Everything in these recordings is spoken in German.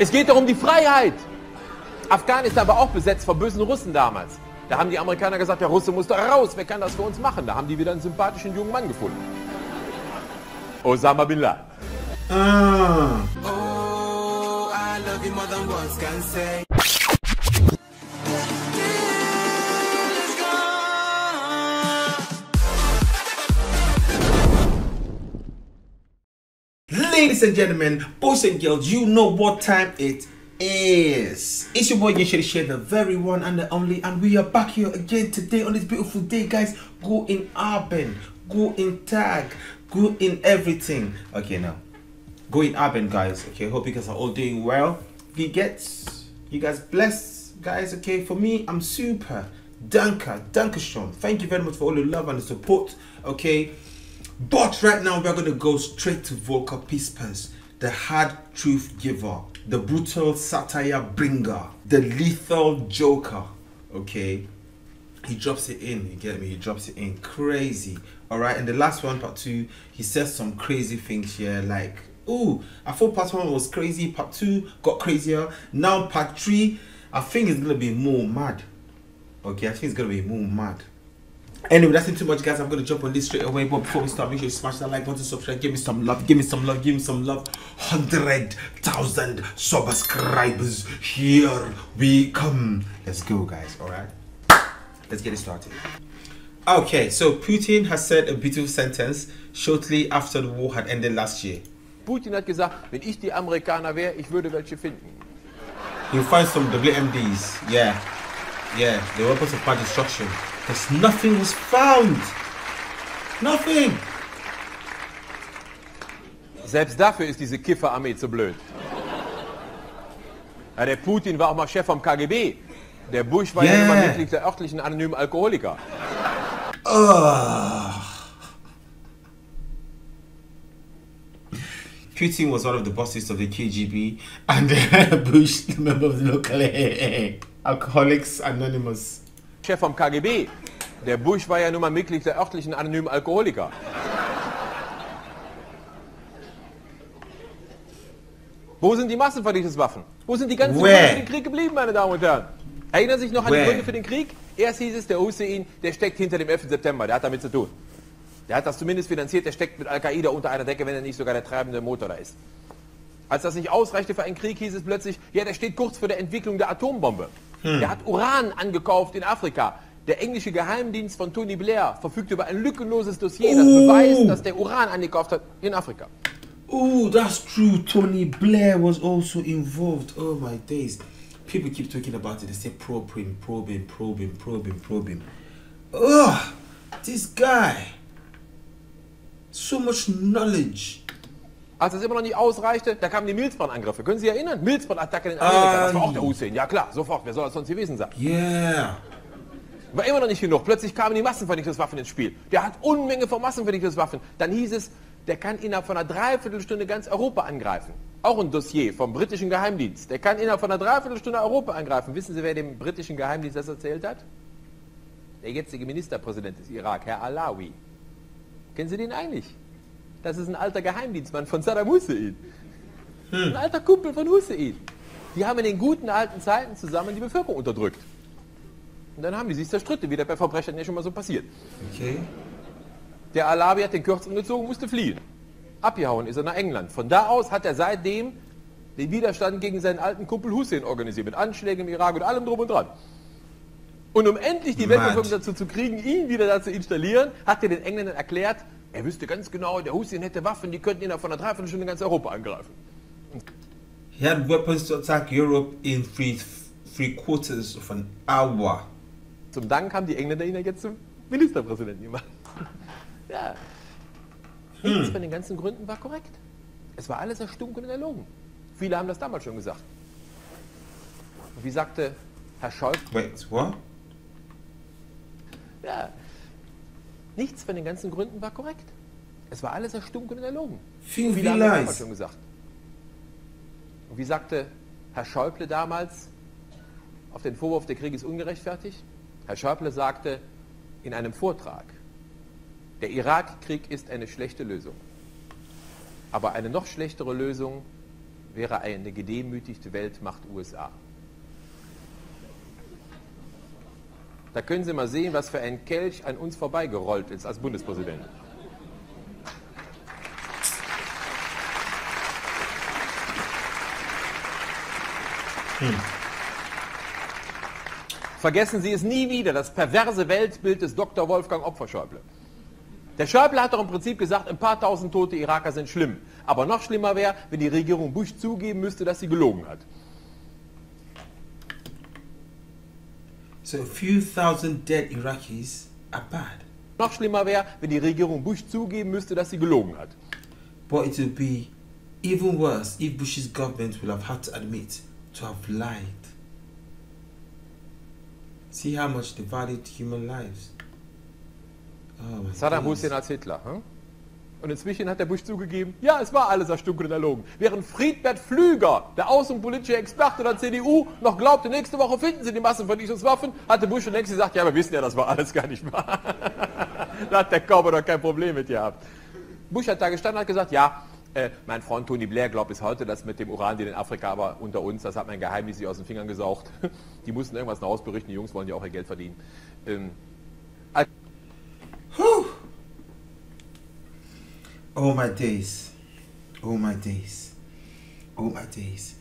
Es geht doch um die Freiheit. Afghanistan war auch besetzt von bösen Russen damals. Da haben die Amerikaner gesagt, der Russe muss da raus, wer kann das für uns machen? Da haben die wieder einen sympathischen jungen Mann gefunden. Osama Bin Laden. Ah. Oh, Ladies and gentlemen, boys and girls, you know what time it is. It's your boy Yeshiri Share, the very one and the only, and we are back here again today on this beautiful day, guys. Go in urban, go in tag, go in everything. Okay, now go in urban, guys. Okay, hope you guys are all doing well. You get, you guys blessed, guys. Okay, for me, I'm super. Danka, Dankeschön. Thank you very much for all the love and the support. Okay. But right now we're gonna go straight to Volker Pispers, the hard truth giver, the brutal satire bringer, the lethal joker. Okay, he drops it in. You get me? He drops it in. Crazy. All right. And the last one, part two, he says some crazy things here, like, "Ooh, I thought part one was crazy. Part two got crazier. Now part three, I think it's gonna be more mad. Okay, I think it's gonna be more mad." Anyway, that's not too much, guys. I'm gonna jump on this straight away. But before we start, make sure you smash that like button, subscribe, give me some love, give me some love, give me some love. Hundred thousand subscribers. Here we come. Let's go, guys. All right, let's get it started. Okay, so Putin has said a beautiful sentence shortly after the war had ended last year. Putin hat gesagt, wenn ich die Amerikaner wäre, ich würde welche finden. You'll find some WMDs. Yeah, yeah, the weapons of mass destruction. Because nothing was found. Nothing. Selbst dafür ist diese Kifferarmee zu blöd. Ja, der Putin war auch mal Chef vom KGB. Der Bush war ja Yeah. immer Mitglied der örtlichen anonymen Alkoholiker. Putin was one of the bosses of the KGB and Bush, the member of the local Alcoholics Anonymous. Chef vom KGB. Der Bush war ja nun mal Mitglied der örtlichen anonymen Alkoholiker. Wo sind die Massenvernichtungswaffen? Wo sind die ganzen Where? Gründe für den Krieg geblieben, meine Damen und Herren? Erinnern Sie sich noch an Where? die Gründe für den Krieg? Erst hieß es, der Hussein, der steckt hinter dem 11. September, der hat damit zu tun. Der hat das zumindest finanziert, der steckt mit Al-Qaida unter einer Decke, wenn er nicht sogar der treibende Motor da ist. Als das nicht ausreichte für einen Krieg, hieß es plötzlich, ja, der steht kurz vor der Entwicklung der Atombombe. Der hat Uran angekauft in Afrika. Der englische Geheimdienst von Tony Blair verfügt über ein lückenloses Dossier, das Oh. beweist, dass der Uran angekauft hat in Afrika. Oh, that's true. Tony Blair was also involved. Oh my days. People keep talking about it. They say him, probe him, probe him. Ugh, this guy. So much knowledge. Als es immer noch nicht ausreichte, da kamen die Milzbrand-Angriffe. Können Sie sich erinnern? Milzbrand-Attacke in Amerika. Das war auch der Hussein. Ja klar, sofort. Wer soll das sonst gewesen sein? Yeah. War immer noch nicht genug. Plötzlich kamen die Massenvernichtungswaffen ins Spiel. Der hat Unmenge von Massenvernichtungswaffen. Dann hieß es, der kann innerhalb von einer Dreiviertelstunde ganz Europa angreifen. Auch ein Dossier vom britischen Geheimdienst. Der kann innerhalb von einer Dreiviertelstunde Europa angreifen. Wissen Sie, wer dem britischen Geheimdienst das erzählt hat? Der jetzige Ministerpräsident des Irak, Herr Alawi. Kennen Sie den eigentlich? Das ist ein alter Geheimdienstmann von Saddam Hussein. Ein alter Kumpel von Hussein. Die haben in den guten alten Zeiten zusammen die Bevölkerung unterdrückt. Und dann haben die sich zerstritten, wie das bei Verbrechern ja schon mal so passiert. Okay. Der Alawi hat den Kürzeren gezogen, musste fliehen. Abgehauen ist er nach England. Von da aus hat er seitdem den Widerstand gegen seinen alten Kumpel Hussein organisiert, mit Anschlägen im Irak und allem drum und dran. Und um endlich die. Weltbevölkerung dazu zu kriegen, ihn wieder da zu installieren, hat er den Engländern erklärt, er wüsste ganz genau, der Hussein hätte Waffen, die könnten innerhalb von einer Dreiviertelstunde ganz Europa angreifen. He had weapons to attack Europe in three three quarters of an hour. Zum Dank haben die Engländer ihn ja jetzt zum Ministerpräsidenten gemacht. ja. Nichts von den ganzen Gründen war korrekt. Es war alles erstunken und erlogen. Viele haben das damals schon gesagt. Und wie sagte Herr Scholz, Wait, what? ja, nichts von den ganzen Gründen war korrekt. Es war alles erstunken und erlogen. Das damals lies. schon gesagt. Und wie sagte Herr Schäuble damals auf den Vorwurf, der Krieg ist ungerechtfertigt? Herr Schäuble sagte in einem Vortrag, der Irakkrieg ist eine schlechte Lösung. Aber eine noch schlechtere Lösung wäre eine gedemütigte Weltmacht USA. Da können Sie mal sehen, was für ein Kelch an uns vorbeigerollt ist als Bundespräsident. Vergessen Sie es nie wieder, das perverse Weltbild des Dr. Wolfgang Opferschäuble. Der Schäuble hat doch im Prinzip gesagt, ein paar tausend tote Iraker sind schlimm. Aber noch schlimmer wäre, wenn die Regierung Bush zugeben müsste, dass sie gelogen hat. So a few thousand dead Iraqis are bad. Noch schlimmer wäre, wenn die Regierung Bush zugeben müsste, dass sie gelogen hat. But it would be even worse if Bush's government will have had to admit to have lied. See how much they valued human lives. Oh Saddam. Hussein als Hitler. Hm? Und inzwischen hat der Bush zugegeben, ja, es war alles erstunken und erlogen. Während Friedbert Flüger, der außenpolitische Experte der CDU, noch glaubte, nächste Woche finden sie die Massenvernichtungswaffen, hatte Bush schon längst gesagt, ja, wir wissen ja, das war alles gar nicht wahr. da hat der Cowboy doch kein Problem mit gehabt. Bush hat da gestanden und hat gesagt, ja, äh, mein Freund Tony Blair glaubt bis heute, dass mit dem Uran, den in Afrika, aber unter uns, das hat mein Geheimnis sich aus den Fingern gesaugt. Die mussten irgendwas nach Hause berichten, die Jungs wollen ja auch ihr Geld verdienen. Ähm, Oh my days. Oh my days. Oh my days.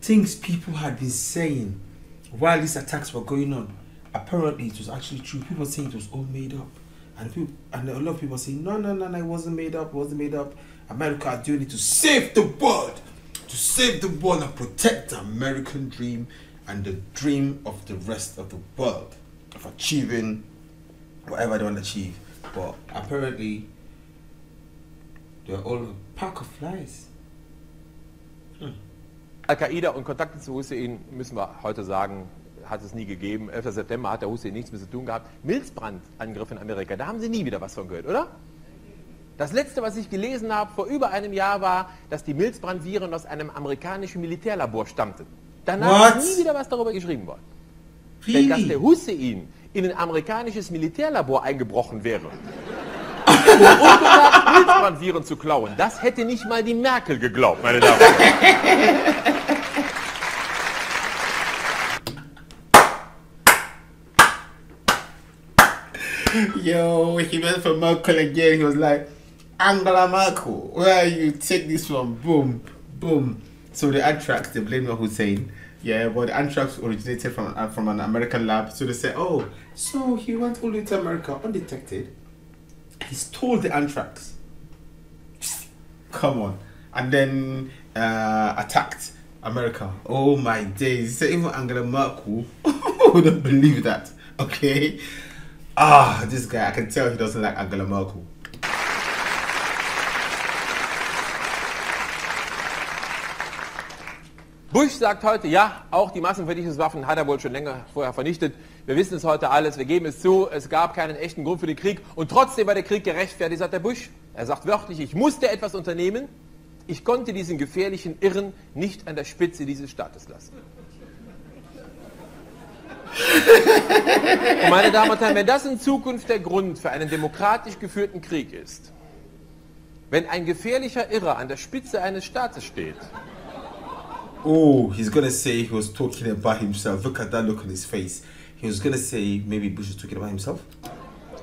Things people had been saying while these attacks were going on. Apparently, it was actually true. People saying it was all made up. And people, and a lot of people saying, no, no, no, no, it wasn't made up, it wasn't made up. America are doing it to save the world. To save the world and protect the American dream and the dream of the rest of the world of achieving whatever they want to achieve. But apparently, they're all a pack of lies. Al-Qaida und Kontakte zu Hussein, müssen wir heute sagen, hat es nie gegeben. 11. September hat der Hussein nichts mit zu tun gehabt. Milzbrandangriff in Amerika, da haben Sie nie wieder was von gehört, oder? Das letzte, was ich gelesen habe vor über einem Jahr, war, dass die Milzbrandviren aus einem amerikanischen Militärlabor stammten. Danach What? ist nie wieder was darüber geschrieben worden. Denn dass der Really? Hussein in ein amerikanisches Militärlabor eingebrochen wäre, um unbemerkt Milzbrandviren zu klauen, das hätte nicht mal die Merkel geglaubt, meine Damen und Herren. Yo, he went for Merkel again. He was like, Angela Merkel, where you take this from? Boom, boom. So the anthrax, they blame on Hussein. Yeah, but the anthrax originated from uh, from an American lab. So they say, oh, so he went all the way to America undetected. He stole the anthrax. Come on, and then uh, attacked America. Oh my days! So even Angela Merkel wouldn't believe that. Okay. Ah, this guy, I can tell he doesn't like Angela Merkel. Bush sagt heute, ja, auch die Massenvernichtungswaffen hat er wohl schon länger vorher vernichtet. Wir wissen es heute alles, wir geben es zu, es gab keinen echten Grund für den Krieg und trotzdem war der Krieg gerechtfertigt, sagt der Bush. Er sagt wörtlich, ich musste etwas unternehmen, ich konnte diesen gefährlichen Irren nicht an der Spitze dieses Staates lassen. Und meine Damen und Herren, wenn das in Zukunft der Grund für einen demokratisch geführten Krieg ist, wenn ein gefährlicher Irrer an der Spitze eines Staates steht, Oh, he's gonna say he was talking about himself. Look at that look on his face. He was gonna say maybe Bush was talking about himself.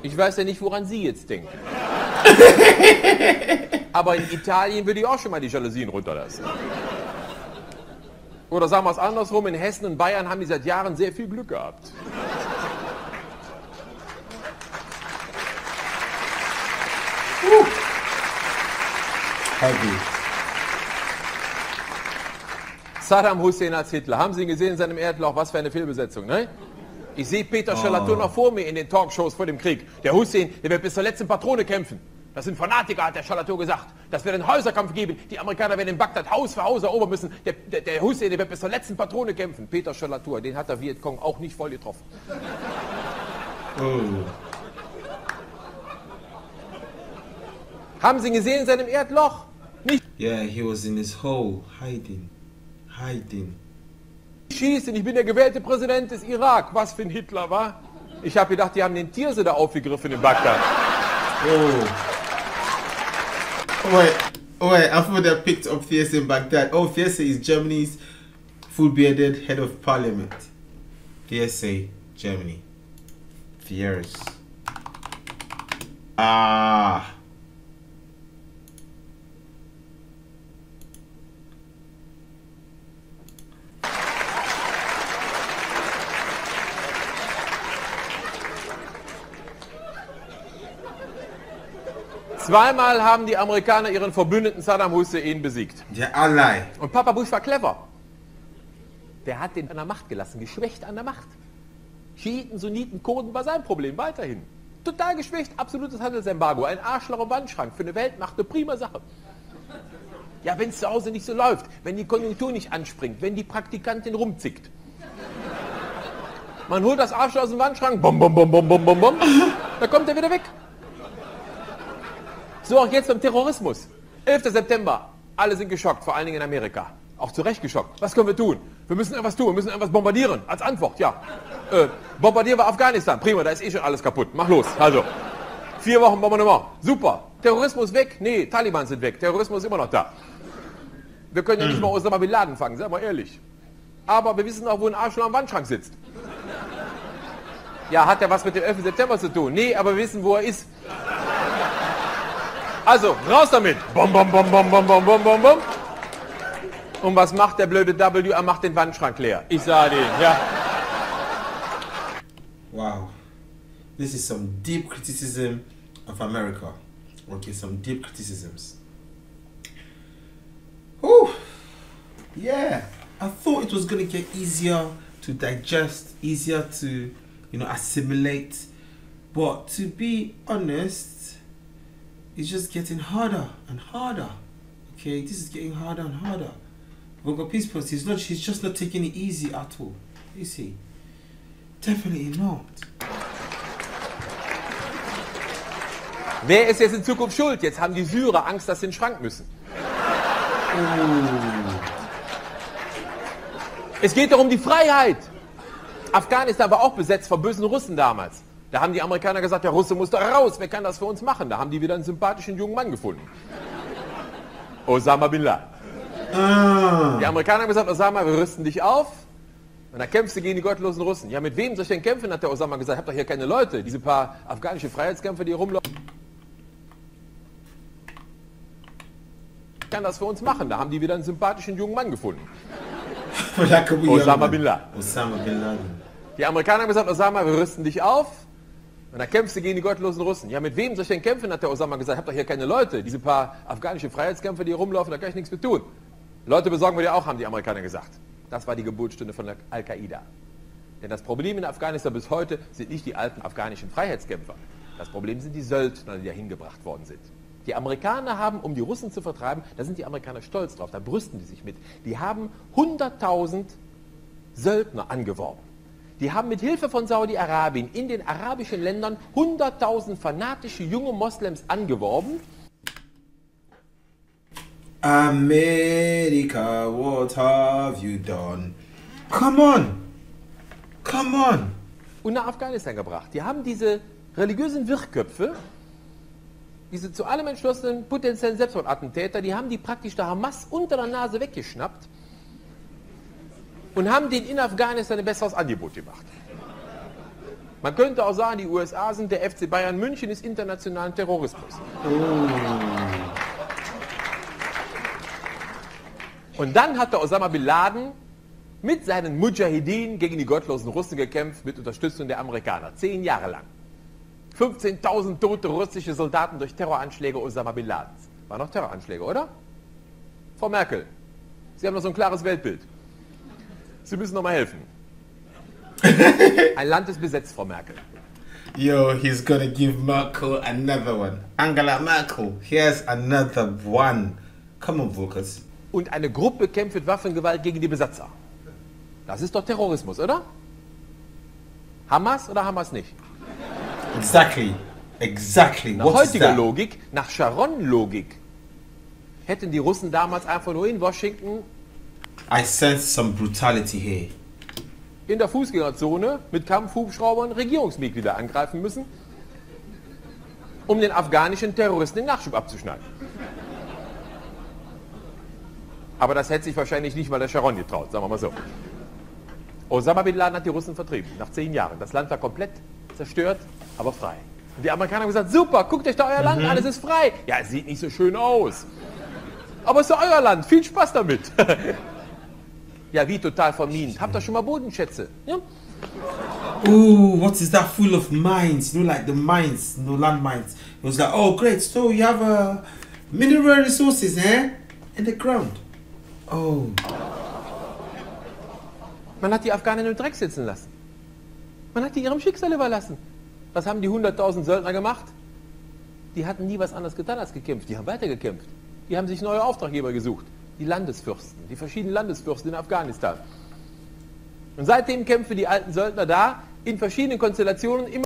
Ich weiß ja nicht, woran Sie jetzt denken. Aber in Italien würde ich auch schon mal die Jalousien runterlassen. Oder sagen wir es andersrum, in Hessen und Bayern haben die seit Jahren sehr viel Glück gehabt. Heavy. Saddam Hussein als Hitler. Haben Sie ihn gesehen in seinem Erdloch? Was für eine Fehlbesetzung, ne? Ich sehe Peter Schalatur noch vor mir in den Talkshows vor dem Krieg. Der Hussein, der wird bis zur letzten Patrone kämpfen. Das sind Fanatiker, hat der Schalatur gesagt. Das wird einen Häuserkampf geben. Die Amerikaner werden in Bagdad Haus für Haus erobern müssen. Der, der, der Hussein, der wird bis zur letzten Patrone kämpfen. Peter Schalatur, den hat der Vietcong auch nicht voll getroffen. Oh. Haben Sie ihn gesehen in seinem Erdloch? Nicht Yeah, he was in his hole, hiding. Hiding. schießen, ich bin der gewählte Präsident des Irak. Was für ein Hitler, war? Ich habe gedacht, die haben den Tierse da aufgegriffen in Bagdad. Oh. Wait. Oh wait, I thought they picked up Thierse in Baghdad. Oh, Thierse is Germany's full-bearded head of parliament. Thierse, Germany. Fierce. Ah. Zweimal haben die Amerikaner ihren Verbündeten Saddam Hussein besiegt. Their ally. Und Papa Bush war clever. Der hat den an der Macht gelassen, geschwächt an der Macht. Schiiten, Sunniten, Kurden war sein Problem, weiterhin. Total geschwächt, absolutes Handelsembargo, ein Arschloch im Wandschrank. Für eine Weltmacht eine prima Sache. Ja, wenn es zu Hause nicht so läuft, wenn die Konjunktur nicht anspringt, wenn die Praktikantin rumzickt. Man holt das Arschloch aus dem Wandschrank, bom, bom, bom, bom, bom, bom, bom, dann kommt er wieder weg. So auch jetzt beim Terrorismus. 11. September. Alle sind geschockt, vor allen Dingen in Amerika. Auch zu Recht geschockt. Was können wir tun? Wir müssen etwas tun, wir müssen etwas bombardieren. Als Antwort, ja. Äh, bombardieren wir Afghanistan. Prima, da ist eh schon alles kaputt. Mach los. Also, vier Wochen Bombardement. Super. Terrorismus weg? Nee, Taliban sind weg. Terrorismus ist immer noch da. Wir können ja nicht mal Osama Bin Laden fangen, seien wir ehrlich. Aber wir wissen auch, wo ein Arschloch am Wandschrank sitzt. Ja, hat er was mit dem 11. September zu tun? Nee, aber wir wissen, wo er ist. Also, raus damit. Bom, bom, bom, bom, bom, bom, bom, bom, bom. Und was macht der blöde W? Er macht den Wandschrank leer. Ich sah den, ja. Wow. This is some deep criticism of America. Okay, some deep criticisms. Whew. Yeah. I thought it was gonna get easier to digest, easier to, you know, assimilate. But to be honest, it's just getting harder and harder. Okay, this is getting harder and harder. Gogo Peace Post, he's not he's just not taking it easy at all. You see? Definitely not. Wer ist jetzt in Zukunft schuld? Jetzt haben die Syrer Angst, dass sie in den Schrank müssen. Es geht doch um die Freiheit. Afghanistan war auch besetzt von bösen Russen damals. Da haben die Amerikaner gesagt, der Russe muss da raus, wer kann das für uns machen? Da haben die wieder einen sympathischen jungen Mann gefunden. Osama Bin Laden. Ah. Die Amerikaner haben gesagt, Osama, wir rüsten dich auf. Und dann kämpfst du gegen die gottlosen Russen. Ja, mit wem soll ich denn kämpfen, hat der Osama gesagt. Ich hab doch hier keine Leute. Diese paar afghanische Freiheitskämpfer, die hier rumlaufen. kann das für uns machen. Da haben die wieder einen sympathischen jungen Mann gefunden. Osama Bin Laden. Osama Bin Laden. Die Amerikaner haben gesagt, Osama, wir rüsten dich auf. Und dann kämpfst du gegen die gottlosen Russen. Ja, mit wem soll ich denn kämpfen, hat der Osama gesagt. Ich hab doch hier keine Leute. Diese paar afghanische Freiheitskämpfer, die hier rumlaufen, da kann ich nichts mit tun. Leute besorgen wir dir auch, haben die Amerikaner gesagt. Das war die Geburtsstunde von Al-Qaida. Denn das Problem in Afghanistan bis heute sind nicht die alten afghanischen Freiheitskämpfer. Das Problem sind die Söldner, die da hingebracht worden sind. Die Amerikaner haben, um die Russen zu vertreiben, da sind die Amerikaner stolz drauf, da brüsten die sich mit, die haben 100.000 Söldner angeworben. Die haben mit Hilfe von Saudi-Arabien in den arabischen Ländern 100.000 fanatische junge Moslems angeworben. America, what have you done? Come on. Come on. und nach Afghanistan gebracht. Die haben diese religiösen Wirrköpfe, diese zu allem entschlossenen potenziellen Selbstmordattentäter, die haben die praktisch der Hamas unter der Nase weggeschnappt und haben denen in Afghanistan ein besseres Angebot gemacht. Man könnte auch sagen, die USA sind der FC Bayern München des internationalen Terrorismus. Und dann hat der Osama Bin Laden mit seinen Mujahideen gegen die gottlosen Russen gekämpft, mit Unterstützung der Amerikaner. Zehn Jahre lang. 15.000 tote russische Soldaten durch Terroranschläge Osama Bin Ladens. War noch Terroranschläge, oder? Frau Merkel, Sie haben noch so ein klares Weltbild. Sie müssen noch mal helfen. Ein Land ist besetzt, Frau Merkel. Yo, he's gonna give Merkel another one. Angela Merkel, here's another one. Come on, Vulkas. Und eine Gruppe kämpft mit Waffengewalt gegen die Besatzer. Das ist doch Terrorismus, oder? Hamas oder Hamas nicht? Exactly. Exactly. Nach What heutiger? Logik, nach Sharon-Logik, hätten die Russen damals einfach nur in Washington I sense some brutality here. in der Fußgängerzone mit Kampfhubschraubern Regierungsmitglieder angreifen müssen, um den afghanischen Terroristen den Nachschub abzuschneiden. Aber das hätte sich wahrscheinlich nicht mal der Sharon getraut, sagen wir mal so. Osama Bin Laden hat die Russen vertrieben, nach zehn Jahren. Das Land war komplett zerstört, aber frei. Und die Amerikaner haben gesagt, super, guckt euch da euer Land an, es ist frei. Ja, es sieht nicht so schön aus. Aber es ist euer Land, viel Spaß damit. ja, wie total vermint. Habt ihr schon mal Bodenschätze? Ja? Ooh, what is that full of mines? You know, like the mines, no landmines. It was like, oh, great. So you have uh, mineral resources, eh? In the ground. Oh, Man hat die Afghanen im Dreck sitzen lassen. Man hat die ihrem Schicksal überlassen. Was haben die 100.000 Söldner gemacht? Die hatten nie was anderes getan als gekämpft. Die haben weitergekämpft. Die haben sich neue Auftraggeber gesucht. Die Landesfürsten, die verschiedenen Landesfürsten in Afghanistan. Und seitdem kämpfen die alten Söldner da in verschiedenen Konstellationen immer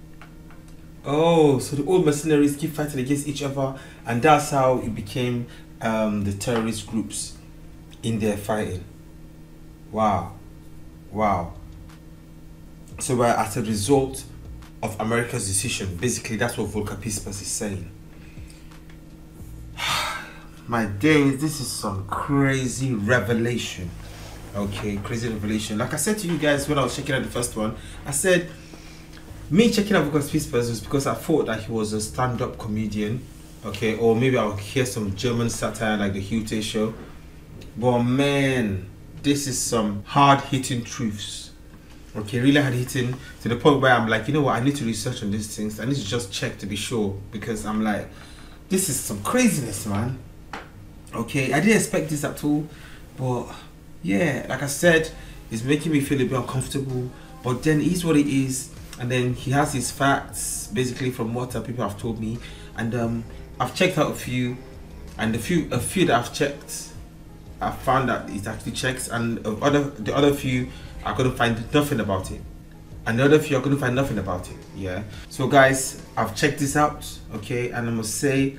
oh, so the old mercenaries keep fighting against each other, and that's how it became um, the terrorist groups in their fighting. Wow, wow. So, uh, as a result of America's decision, basically, that's what Volker Pispas is saying. My days, this is some crazy revelation. Okay, crazy revelation. Like I said to you guys when I was checking out the first one, I said me checking out Volker Pispas was because I thought that he was a stand-up comedian. Okay, or maybe I'll hear some German satire like the Hute show. But man, this is some hard-hitting truths. Okay, really hard hitting to the point where I'm like, you know what, I need to research on these things. I need to just check to be sure because I'm like, this is some craziness, man. Okay, I didn't expect this at all, but yeah, like I said, it's making me feel a bit uncomfortable. But then it is what it is, and then he has his facts basically from what people have told me, and um, I've checked out a few, and a few a few that I've checked, I found that it actually checks, and other the other few I couldn't find nothing about it. And the other few I couldn't find nothing about it. Yeah. So guys, I've checked this out, okay, and I must say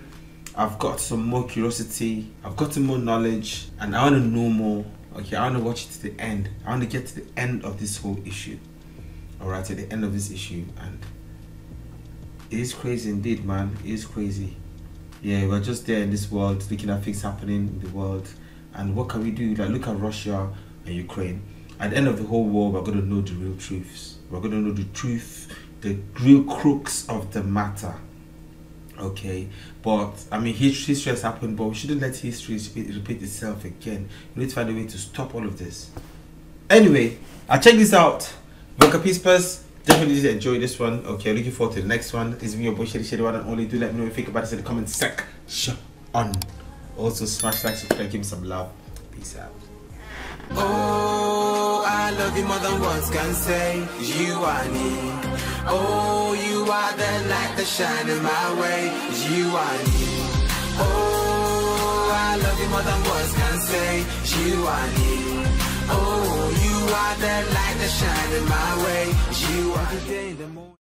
I've got some more curiosity, I've gotten more knowledge, and I want to know more. Okay, I want to watch it to the end. I want to get to the end of this whole issue. Alright, to the end of this issue, and it is crazy indeed, man. It is crazy. Yeah, we're just there in this world, looking at things happening in the world, and what can we do? Like, look at Russia and Ukraine. At the end of the whole war, we're going to know the real truths. We're going to know the truth, the real crux of the matter. Okay, but I mean, history has happened, but we shouldn't let history repeat, itself again. We need to find a way to stop all of this. Anyway, I check this out. Voca Pispas, definitely enjoy this one. Okay, looking forward to the next one. This is me, your boy Shady Shady One and only. Do let me know what you think about this in the comment section. On. Also, smash like, subscribe, give me some love. Peace out. Oh, I love you more than words can say. You are me. Oh, you are the light that shine in my way. You are me. Oh, I love you more than words can say. You are me. Oh, you are the light that shine in my way. You are the the morning.